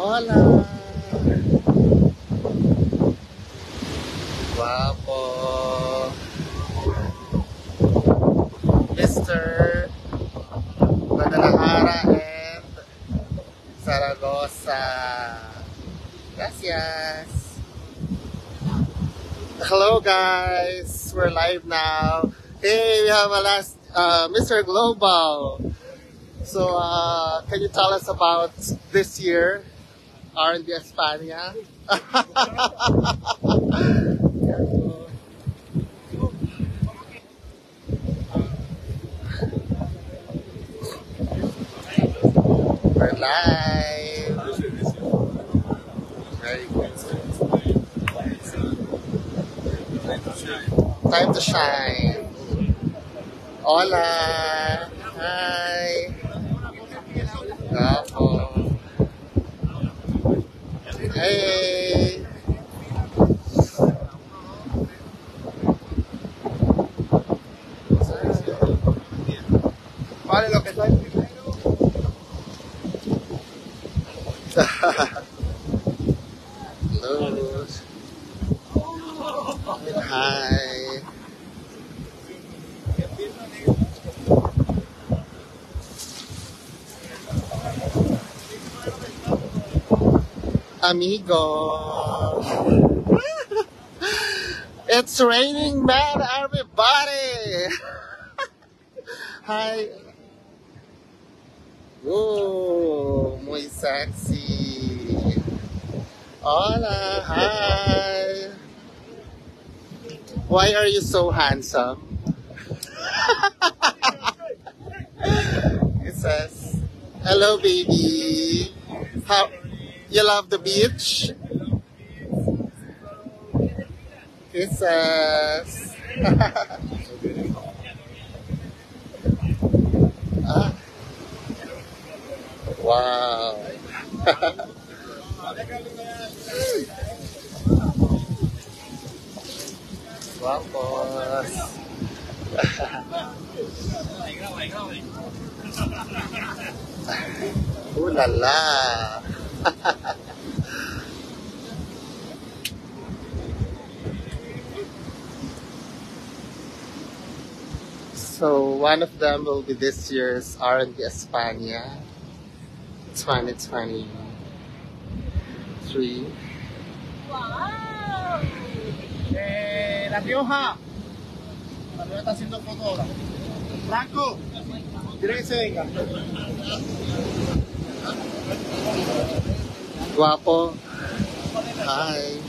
Hola! Guapo! Mr. Guadalajara and Zaragoza. Gracias! Hello guys! We're live now. Hey, we have a last uh, Mr. Global. So, uh, can you tell us about this year, R&B España? We're live. Very good. Time to shine. Hola. Hi. Guapo. Hey. Vale, lo que soy Amigo. It's raining, man, everybody. Hi. Whoa, muy sexy. Hola, hi. Why are you so handsome? it says, hello, baby. How you love the beach? It says, ah, wow. Guapos. Ooh la la. So one of them will be this year's R&B España 2023. Eh, la Rioja. La Rioja está haciendo fotos ahora. Franco, quiere que se venga. Guapo. Hi.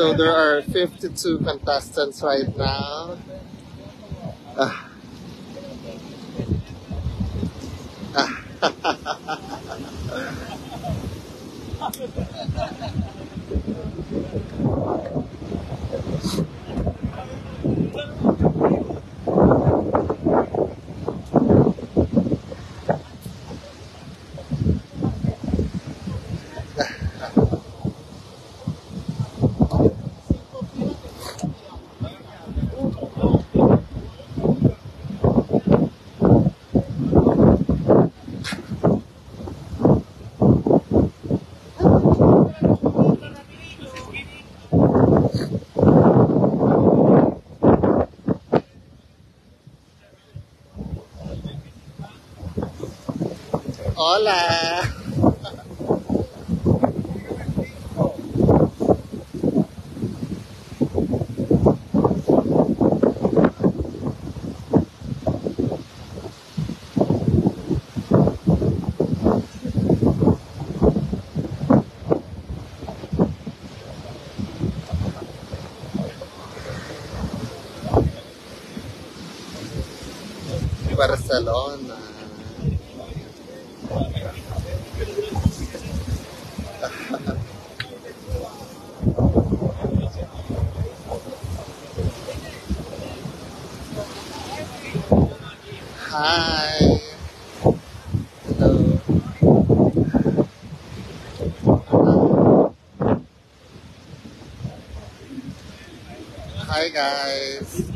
So there are 52 contestants right now. Ah. Thank you. Hola. Barcelona. Hi. Hello. Hi guys.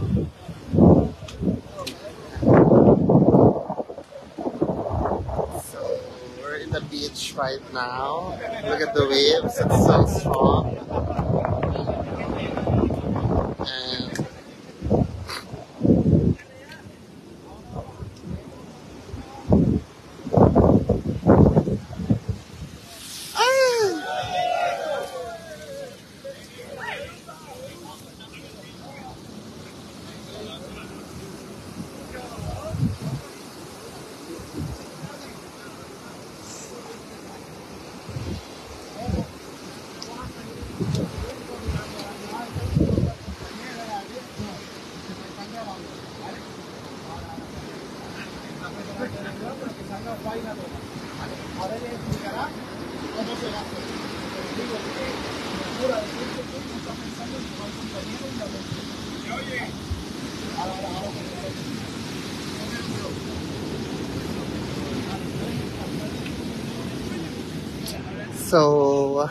So we're in the beach right now. Look at the waves, it's so strong. And So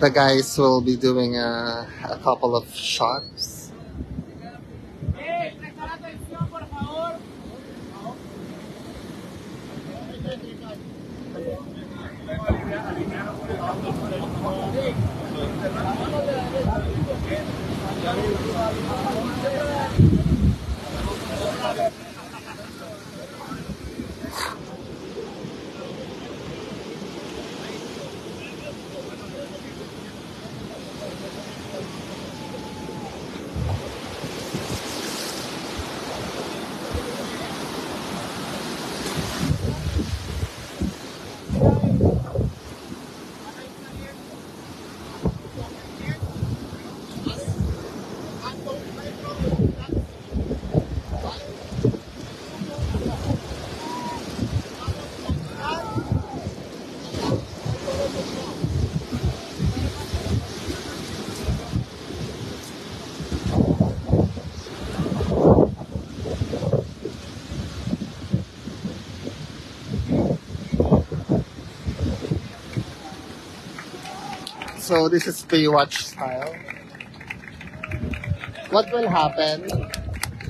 the guys will be doing a, a couple of shots. So this is Baywatch style. What will happen?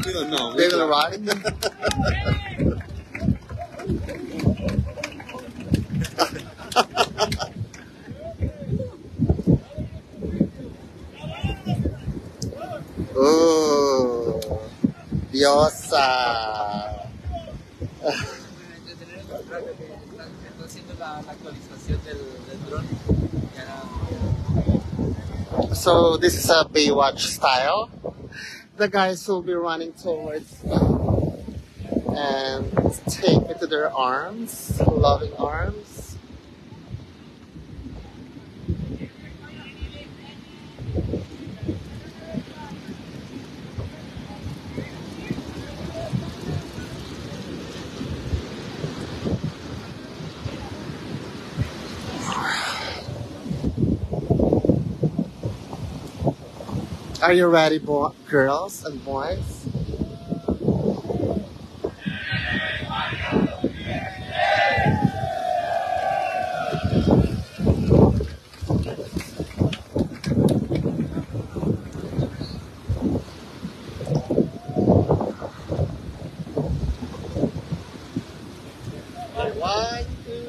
We don't know. They will run. Ooh, diosa. Está haciendo la, la actualización del, So this is a Baywatch style. The guys will be running towards and take me to their arms, loving arms. Are you ready, bo- girls and boys? One, two,